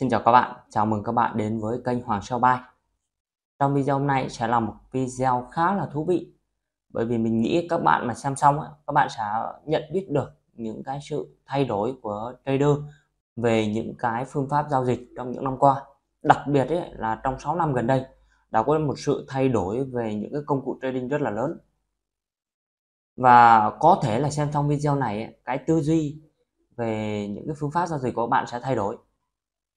Xin chào các bạn, chào mừng các bạn đến với kênh Hoàng Sao Bay. Trong video hôm nay sẽ là một video khá là thú vị bởi vì mình nghĩ các bạn mà xem xong các bạn sẽ nhận biết được những cái sự thay đổi của trader về những cái phương pháp giao dịch trong những năm qua. Đặc biệt ấy là trong 6 năm gần đây đã có một sự thay đổi về những cái công cụ trading rất là lớn. Và có thể là xem xong video này cái tư duy về những cái phương pháp giao dịch của các bạn sẽ thay đổi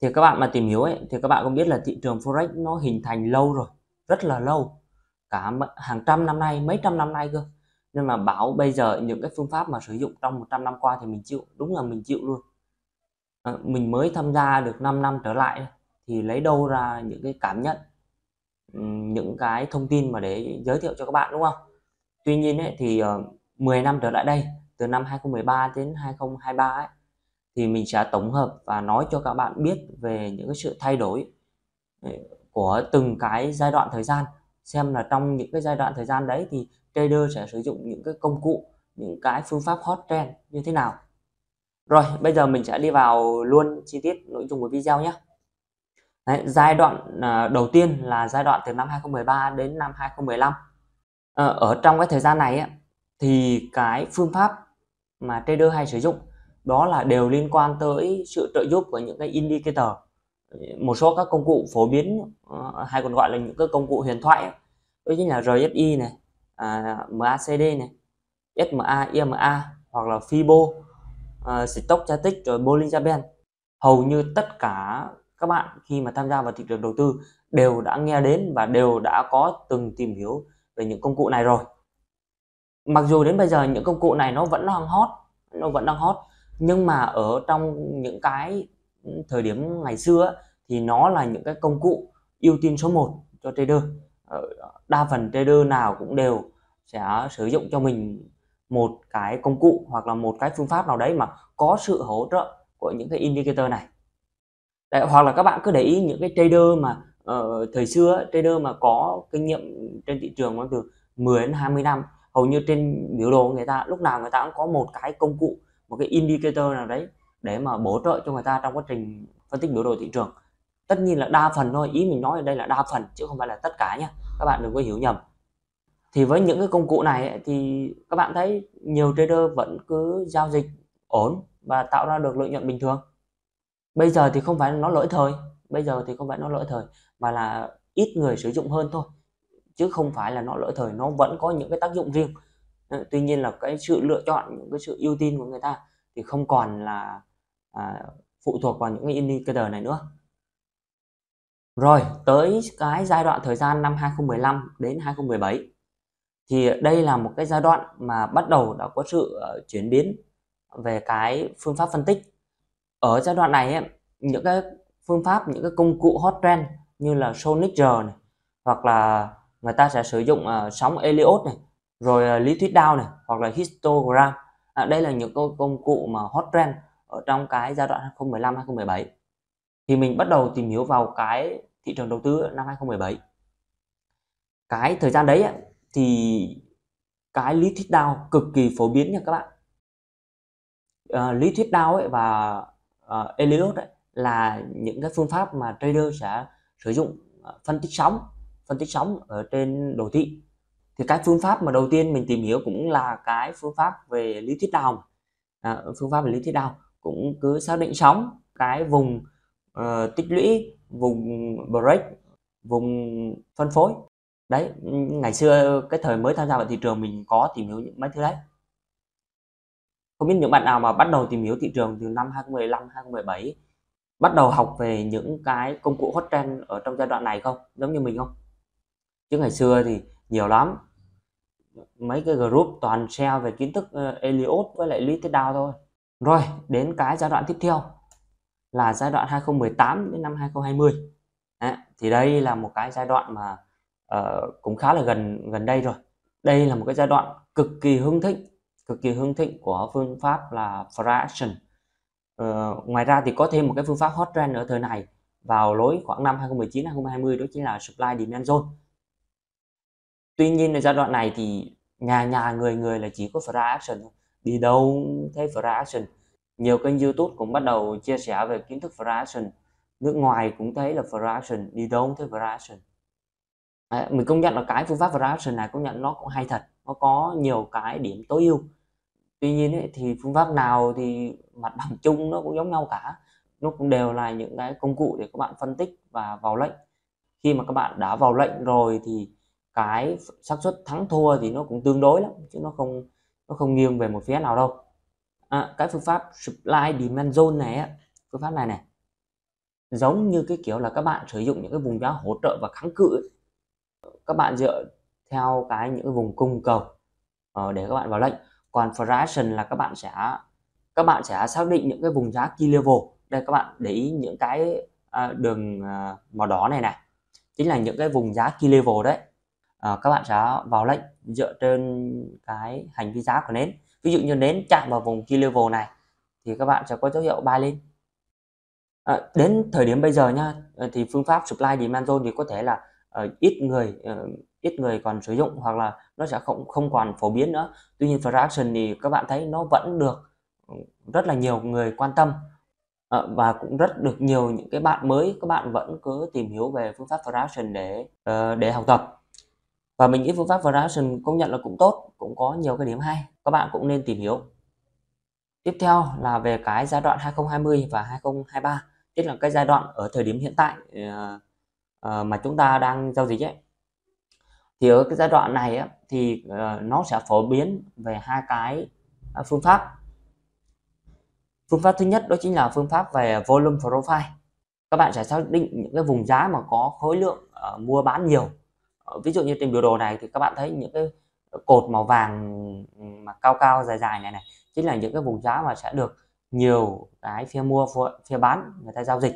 thì các bạn mà tìm hiểu ấy thì các bạn cũng biết là thị trường forex nó hình thành lâu rồi rất là lâu. Cả hàng trăm năm nay mấy trăm năm nay cơ. Nên mà bảo bây giờ những cái phương pháp mà sử dụng trong 100 năm qua thì mình chịu đúng là mình chịu luôn. À, mình mới tham gia được 5 năm trở lại thì lấy đâu ra những cái cảm nhận những cái thông tin mà để giới thiệu cho các bạn đúng không? Tuy nhiên ấy, thì ờ, uh, 10 năm trở lại đây từ năm 2013 đến 2023 ấy, thì mình sẽ tổng hợp và nói cho các bạn biết về những cái sự thay đổi ừ, của từng cái giai đoạn thời gian. Xem là trong những cái giai đoạn thời gian đấy thì trader sẽ sử dụng những cái công cụ những cái phương pháp hot trend như thế nào. Rồi bây giờ mình sẽ đi vào luôn chi tiết nội dung của video nhé. Đấy, giai đoạn à, đầu tiên là giai đoạn từ năm 2013 đến năm 2015 à, ờ, ở trong cái thời gian này ấy, thì cái phương pháp mà trader hay sử dụng đó là đều liên quan tới sự trợ giúp của những cái indicator. Một số các công cụ phổ biến ờ, hay còn gọi là những cái công cụ huyền thoại đó chính là RSI này à, MACD này SMA EMA hoặc là Fibo ờ, uh, Stochastic rồi Bollinger Band. Hầu như tất cả các bạn khi mà tham gia vào thị trường đầu tư đều đã nghe đến và đều đã có từng tìm hiểu về những công cụ này rồi. Mặc dù đến bây giờ những công cụ này nó vẫn đang hot nó vẫn đang hot nhưng mà ở trong những cái thời điểm ngày xưa thì nó là những cái công cụ ưu tiên số 1 cho trader. Ờ, đa phần trader nào cũng đều sẽ sử dụng cho mình một cái công cụ hoặc là một cái phương pháp nào đấy mà có sự hỗ trợ của những cái indicator này. Đấy, hoặc là các bạn cứ để ý những cái trader mà uh, thời xưa trader mà có kinh nghiệm trên thị trường khoảng từ 10 đến 20 năm hầu như trên biểu đồ người ta lúc nào người ta cũng có một cái công cụ một cái indicator nào đấy để mà bổ trợ cho người ta trong quá trình phân tích biểu đồ thị trường. Tất nhiên là đa phần thôi ý mình nói ở đây là đa phần chứ không phải là tất cả nhé các bạn đừng có hiểu nhầm. Thì với những cái công cụ này ấy, thì các bạn thấy nhiều trader vẫn cứ giao dịch ổn và tạo ra được lợi nhuận bình thường. Bây giờ thì không phải nó lỗi thời bây giờ thì không phải nó lỗi thời mà là ít người sử dụng hơn thôi. Chứ không phải là nó lỗi thời nó vẫn có những cái tác dụng riêng. Ờ, tuy nhiên là cái sự lựa chọn những cái sự ưu tiên của người ta thì không còn là à, phụ thuộc vào những cái indicator này nữa. Rồi tới cái giai đoạn thời gian năm 2015 đến 2017 thì đây là một cái giai đoạn mà bắt đầu đã có sự uh, chuyển biến về cái phương pháp phân tích. Ở giai đoạn này ấy, những cái phương pháp những cái công cụ hot trend như là Sonic này hoặc là người ta sẽ sử dụng uh, sóng Elliot này rồi là lý thuyết đao này hoặc là histogram. À, đây là những công, cụ mà hot trend ở trong cái giai đoạn 2015 2017 thì mình bắt đầu tìm hiểu vào cái thị trường đầu tư năm 2017 cái thời gian đấy thì cái lý thuyết đao cực kỳ phổ biến nha các bạn. À, lý thuyết đao ấy và ờ, uh, Elliott ấy là những cái phương pháp mà trader sẽ sử dụng ờ, phân tích sóng phân tích sóng ở trên đồ thị thì cái phương pháp mà đầu tiên mình tìm hiểu cũng là cái phương pháp về lý thuyết đào à, phương pháp về lý thuyết đào cũng cứ xác định sóng cái vùng uh, tích lũy vùng break vùng phân phối. Đấy ngày xưa cái thời mới tham gia vào thị trường mình có tìm hiểu những mấy thứ đấy. Không biết những bạn nào mà bắt đầu tìm hiểu thị trường từ năm 2015 2017 bắt đầu học về những cái công cụ hot trend ở trong giai đoạn này không? Giống như mình không? Chứ ngày xưa thì nhiều lắm mấy cái group toàn share về kiến thức uh, Elliot với lại Lý Thế Đao thôi. Rồi đến cái giai đoạn tiếp theo là giai đoạn 2018 đến năm 2020 Đấy, thì đây là một cái giai đoạn mà uh, cũng khá là gần gần đây rồi. Đây là một cái giai đoạn cực kỳ hưng thịnh cực kỳ hưng thịnh của phương pháp là fraction uh, ờ, ngoài ra thì có thêm một cái phương pháp hot trend ở thời này vào lối khoảng năm 2019 2020 đó chính là supply demand zone tuy nhiên ở giai đoạn này thì nhà nhà người người là chỉ có fry action đi đâu thấy fry action. Nhiều kênh youtube cũng bắt đầu chia sẻ về kiến thức fry action. Nước ngoài cũng thấy là variation đi đâu thấy thấy action. Đấy, mình công nhận là cái phương pháp variation này công nhận nó cũng hay thật. Nó có nhiều cái điểm tối ưu. Tuy nhiên ấy, thì phương pháp nào thì mặt bằng chung nó cũng giống nhau cả. Nó cũng đều là những cái công cụ để các bạn phân tích và vào lệnh. Khi mà các bạn đã vào lệnh rồi thì cái xác suất thắng thua thì nó cũng tương đối lắm chứ nó không nó không nghiêng về một phía nào đâu. À, cái phương pháp supply demand zone này á phương pháp này này giống như cái kiểu là các bạn sử dụng những cái vùng giá hỗ trợ và kháng cự ấy. các bạn dựa theo cái những cái vùng cung cầu uh, để các bạn vào lệnh. Còn fraction là các bạn sẽ các bạn sẽ xác định những cái vùng giá key level. Đây các bạn để ý những cái uh, đường uh, màu đỏ này này. Chính là những cái vùng giá key level đấy à, các bạn sẽ vào lệnh dựa trên cái hành vi giá của nến. Ví dụ như nến chạm vào vùng key level này thì các bạn sẽ có dấu hiệu buy lên. À, đến thời điểm bây giờ nha ờ, thì phương pháp supply demand zone thì có thể là uh, ít người uh, ít người còn sử dụng hoặc là nó sẽ không không còn phổ biến nữa. Tuy nhiên fraction thì các bạn thấy nó vẫn được ừ, rất là nhiều người quan tâm. À, và cũng rất được nhiều những cái bạn mới các bạn vẫn cứ tìm hiểu về phương pháp fraction để uh, để học tập và mình nghĩ phương pháp fraction công nhận là cũng tốt cũng có nhiều cái điểm hay các bạn cũng nên tìm hiểu. Tiếp theo là về cái giai đoạn 2020 và 2023 tức là cái giai đoạn ở thời điểm hiện tại uh, mà chúng ta đang giao dịch ấy. Thì ở cái giai đoạn này ấy, thì uh, nó sẽ phổ biến về hai cái uh, phương pháp. Phương pháp thứ nhất đó chính là phương pháp về volume profile. Các bạn sẽ xác định những cái vùng giá mà có khối lượng uh, mua bán nhiều. Ờ, ví dụ như trên biểu đồ này thì các bạn thấy những cái cột màu vàng ừ, mà cao cao, dài dài này này, chính là những cái vùng giá mà sẽ được nhiều cái phía mua phía bán, người ta giao dịch.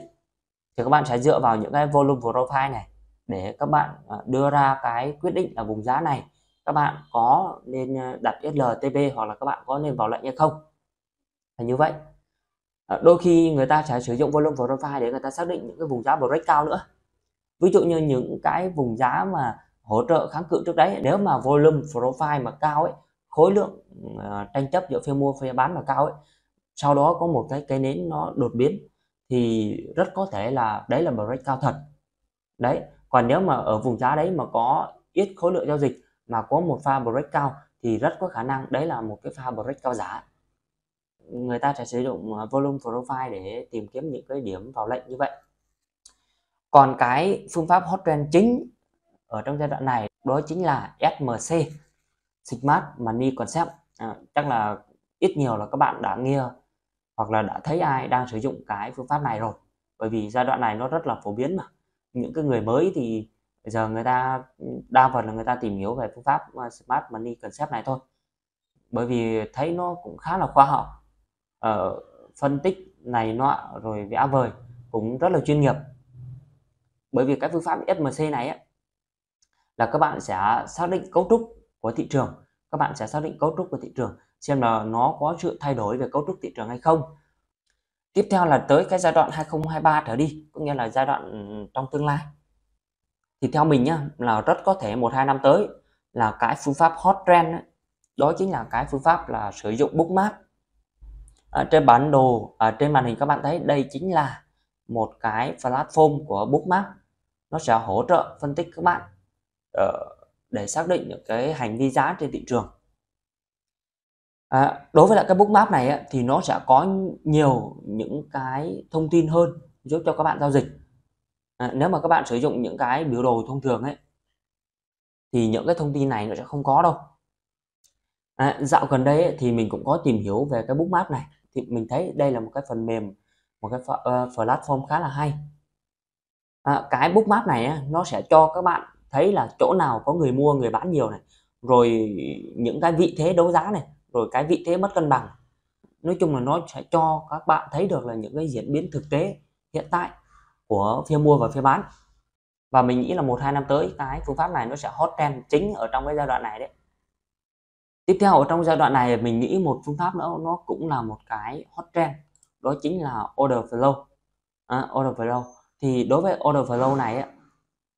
Thì các bạn sẽ dựa vào những cái volume profile này để các bạn ờ, đưa ra cái quyết định là vùng giá này các bạn có nên ờ, đặt SLTP hoặc là các bạn có nên vào lệnh hay không. Là như vậy. Đôi khi người ta sẽ sử dụng volume profile để người ta xác định những cái vùng giá break cao nữa. Ví dụ như những cái vùng giá mà hỗ trợ kháng cự trước đấy. Nếu mà volume profile mà cao ấy khối lượng uh, tranh chấp giữa phía mua phía bán mà cao ấy sau đó có một cái cây nến nó đột biến thì rất có thể là đấy là break cao thật. Đấy còn nếu mà ở vùng giá đấy mà có ít khối lượng giao dịch mà có một pha break cao thì rất có khả năng đấy là một cái pha break cao giá. Người ta sẽ sử dụng ờ, volume profile để tìm kiếm những cái điểm vào lệnh như vậy. Còn cái phương pháp hot trend chính ở trong giai đoạn này đó chính là SMC Smart Money Concept. À, chắc là ít nhiều là các bạn đã nghe hoặc là đã thấy ai đang sử dụng cái phương pháp này rồi. Bởi vì giai đoạn này nó rất là phổ biến mà. Những cái người mới thì bây giờ người ta đa phần là người ta tìm hiểu về phương pháp à, smart money concept này thôi. Bởi vì thấy nó cũng khá là khoa học. Ở phân tích này nọ rồi vẽ vời cũng rất là chuyên nghiệp. Bởi vì cái phương pháp SMC này ấy, là các bạn sẽ xác định cấu trúc của thị trường. Các bạn sẽ xác định cấu trúc của thị trường xem là nó có sự thay đổi về cấu trúc thị trường hay không. Tiếp theo là tới cái giai đoạn 2023 trở đi có nghĩa là giai đoạn ừ, trong tương lai. Thì theo mình nhá là rất có thể một hai năm tới là cái phương pháp hot trend ấy, đó chính là cái phương pháp là sử dụng bookmark. Ở trên bản đồ ở trên màn hình các bạn thấy đây chính là một cái platform của bookmark. Nó sẽ hỗ trợ phân tích các bạn. Ờ, để xác định những cái hành vi giá trên thị trường. À, đối với lại cái bookmap này thì nó sẽ có nhiều những cái thông tin hơn giúp cho các bạn giao dịch. À, nếu mà các bạn sử dụng những cái biểu đồ thông thường ấy thì những cái thông tin này nó sẽ không có đâu. À, dạo gần đây ấy, thì mình cũng có tìm hiểu về cái bookmap này. Thì mình thấy đây là một cái phần mềm một cái ờ, platform khá là hay. À, cái bookmap này ấy, nó sẽ cho các bạn thấy là chỗ nào có người mua người bán nhiều này rồi những cái vị thế đấu giá này rồi cái vị thế mất cân bằng. Nói chung là nó sẽ cho các bạn thấy được là những cái diễn biến thực tế hiện tại của phía mua và phía bán. Và mình nghĩ là một hai năm tới cái phương pháp này nó sẽ hot trend chính ở trong cái giai đoạn này đấy. Tiếp theo ở trong giai đoạn này mình nghĩ một phương pháp nữa nó cũng là một cái hot trend đó chính là order flow. À, order flow. Thì đối với order flow này ấy,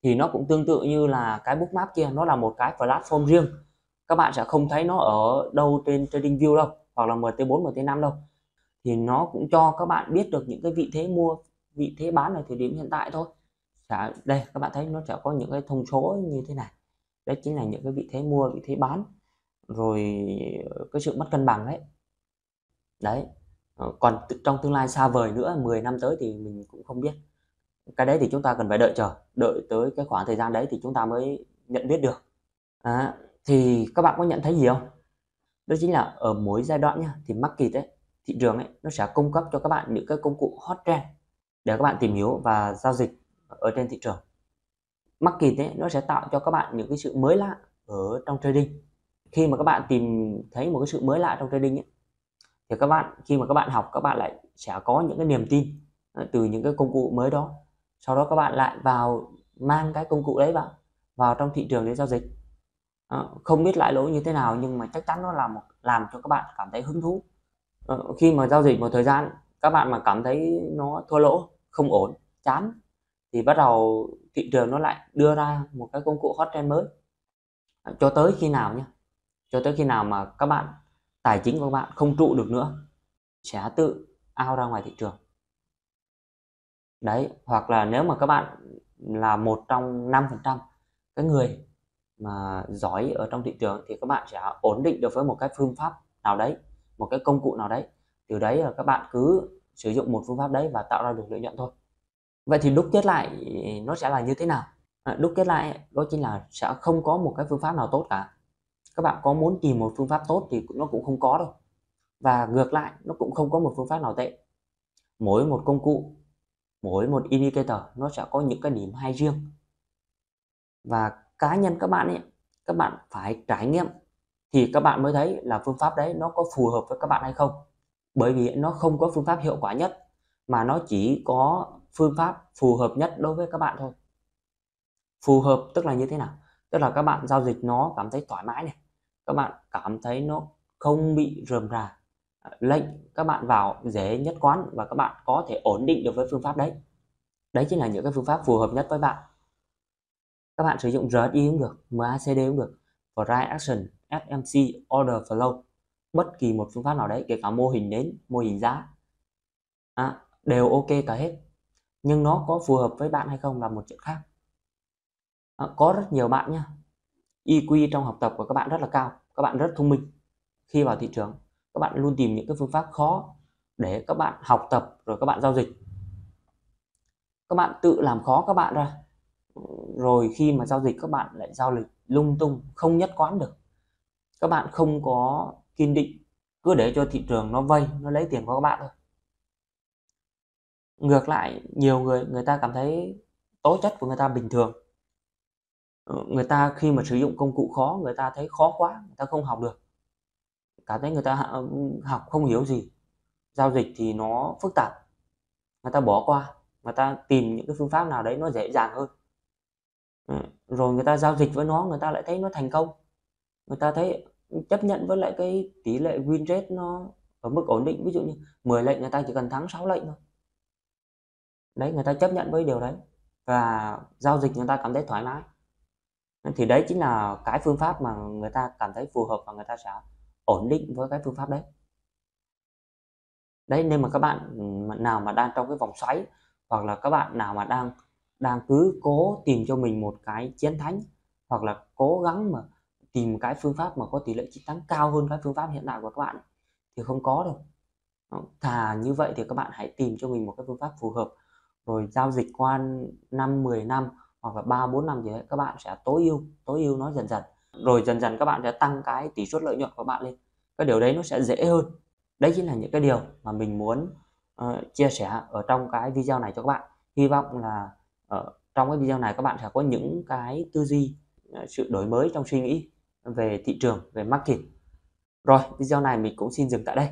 thì nó cũng tương tự như là cái bookmap kia nó là một cái platform riêng. Các bạn sẽ không thấy nó ở đâu trên trading view đâu hoặc là MT4 MT5 đâu. Thì nó cũng cho các bạn biết được những cái vị thế mua vị thế bán ở thời điểm hiện tại thôi. Sẽ, đây các bạn thấy nó sẽ có những cái thông số như thế này. Đấy chính là những cái vị thế mua vị thế bán. Rồi cái sự mất cân bằng đấy. Đấy. Ờ, còn trong tương lai xa vời nữa 10 năm tới thì mình cũng không biết cái đấy thì chúng ta cần phải đợi chờ. Đợi tới cái khoảng thời gian đấy thì chúng ta mới nhận biết được. À, thì các bạn có nhận thấy gì không? Đó chính là ở mỗi giai đoạn nha thì market ấy thị trường ấy nó sẽ cung cấp cho các bạn những cái công cụ hot trend để các bạn tìm hiểu và giao dịch ở trên thị trường. Market ấy nó sẽ tạo cho các bạn những cái sự mới lạ ở trong trading. Khi mà các bạn tìm thấy một cái sự mới lạ trong trading ấy, thì các bạn khi mà các bạn học các bạn lại sẽ có những cái niềm tin ờ, từ những cái công cụ mới đó sau đó các bạn lại vào mang cái công cụ đấy vào vào trong thị trường để giao dịch. Ờ, không biết lãi lỗ như thế nào nhưng mà chắc chắn nó là một, làm cho các bạn cảm thấy hứng thú. Ờ, khi mà giao dịch một thời gian, các bạn mà cảm thấy nó thua lỗ, không ổn, chán, thì bắt đầu thị trường nó lại đưa ra một cái công cụ hot trend mới. Ờ, cho tới khi nào nhé cho tới khi nào mà các bạn, tài chính của các bạn không trụ được nữa, sẽ tự ao ra ngoài thị trường đấy, hoặc là nếu mà các bạn là một trong 5 phần trăm cái người mà giỏi ở trong thị trường thì các bạn sẽ ổn định được với một cái phương pháp nào đấy, một cái công cụ nào đấy. Từ đấy là các bạn cứ sử dụng một phương pháp đấy và tạo ra được lợi nhuận thôi. Vậy thì đúc kết lại nó sẽ là như thế nào? À, đúc kết lại đó chính là sẽ không có một cái phương pháp nào tốt cả. Các bạn có muốn tìm một phương pháp tốt thì nó cũng không có đâu. Và ngược lại, nó cũng không có một phương pháp nào tệ. Mỗi một công cụ mỗi một indicator, nó sẽ có những cái điểm hay riêng. Và cá nhân các bạn ấy, các bạn phải trải nghiệm thì các bạn mới thấy là phương pháp đấy nó có phù hợp với các bạn hay không. Bởi vì nó không có phương pháp hiệu quả nhất, mà nó chỉ có phương pháp phù hợp nhất đối với các bạn thôi. Phù hợp tức là như thế nào? Tức là các bạn giao dịch nó cảm thấy thoải mái này, các bạn cảm thấy nó không bị rườm rà lệnh các bạn vào dễ nhất quán và các bạn có thể ổn định được với phương pháp đấy. Đấy chính là những cái phương pháp phù hợp nhất với bạn. Các bạn sử dụng RSI cũng được MACD cũng được Price Action FMC Order Flow bất kỳ một phương pháp nào đấy kể cả mô hình đến mô hình giá. À, đều ok cả hết. Nhưng nó có phù hợp với bạn hay không là một chuyện khác. À, có rất nhiều bạn nhá EQ trong học tập của các bạn rất là cao các bạn rất thông minh khi vào thị trường các bạn luôn tìm những cái phương pháp khó để các bạn học tập rồi các bạn giao dịch. Các bạn tự làm khó các bạn ra. Rồi khi mà giao dịch, các bạn lại giao dịch lung tung, không nhất quán được. Các bạn không có kiên định, cứ để cho thị trường nó vây nó lấy tiền của các bạn thôi. Ngược lại, nhiều người người ta cảm thấy tố chất của người ta bình thường. Người ta khi mà sử dụng công cụ khó, người ta thấy khó quá, người ta không học được cảm thấy người ta ờ, học không hiểu gì. Giao dịch thì nó phức tạp. Người ta bỏ qua, người ta tìm những cái phương pháp nào đấy nó dễ dàng hơn. Ừ, rồi người ta giao dịch với nó, người ta lại thấy nó thành công. Người ta thấy chấp nhận với lại cái tỷ lệ win rate nó ở mức ổn định. Ví dụ như 10 lệnh người ta chỉ cần thắng 6 lệnh thôi. Đấy, người ta chấp nhận với điều đấy và giao dịch người ta cảm thấy thoải mái. Thì đấy chính là cái phương pháp mà người ta cảm thấy phù hợp và người ta sẽ ổn định với cái phương pháp đấy. Đấy nên mà các bạn ừ, nào mà đang trong cái vòng xoáy, hoặc là các bạn nào mà đang đang cứ cố tìm cho mình một cái chiến thắng hoặc là cố gắng mà tìm cái phương pháp mà có tỷ lệ chiến thắng cao hơn cái phương pháp hiện tại của các bạn, thì không có đâu thà như vậy thì các bạn hãy tìm cho mình một cái phương pháp phù hợp, rồi giao dịch qua năm 10 năm, hoặc là 3 4 năm gì đấy, các bạn sẽ tối ưu tối ưu nó dần dần rồi dần dần các bạn sẽ tăng cái tỷ suất lợi nhuận của bạn lên. Cái điều đấy nó sẽ dễ hơn. Đấy chính là những cái điều mà mình muốn uh, chia sẻ ở trong cái video này cho các bạn. Hy vọng là ở trong cái video này các bạn sẽ có những cái tư duy ờ, sự đổi mới trong suy nghĩ về thị trường về market. Rồi video này mình cũng xin dừng tại đây.